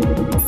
you